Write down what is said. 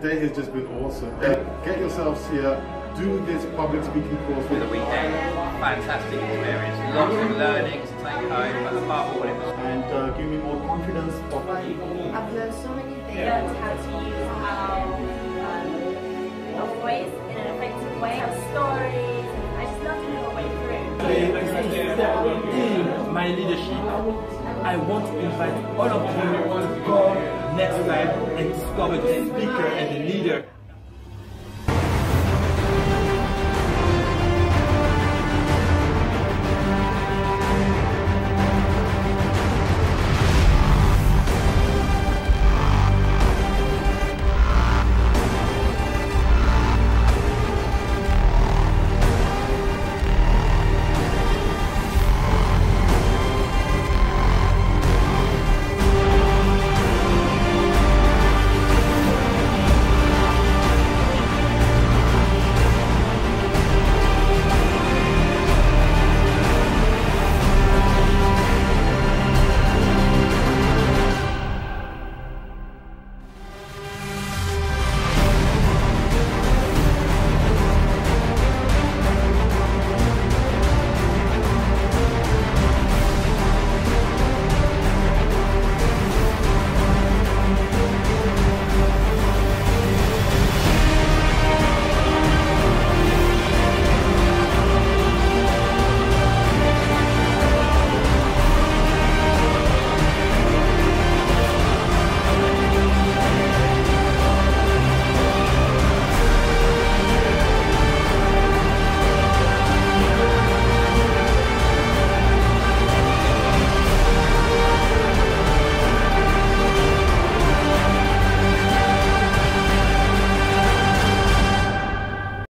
today has just been awesome. Get yourselves here, do this public speaking course for the weekend. Fantastic experience, lots of learning to take home, but above all it was... And uh, give me more confidence for I've learned so many things. Learned how to use our um, voice in an effective way, have stories, I just love to know a way through. In my leadership, I want to invite all of you to go next time and discover the speaker and the leader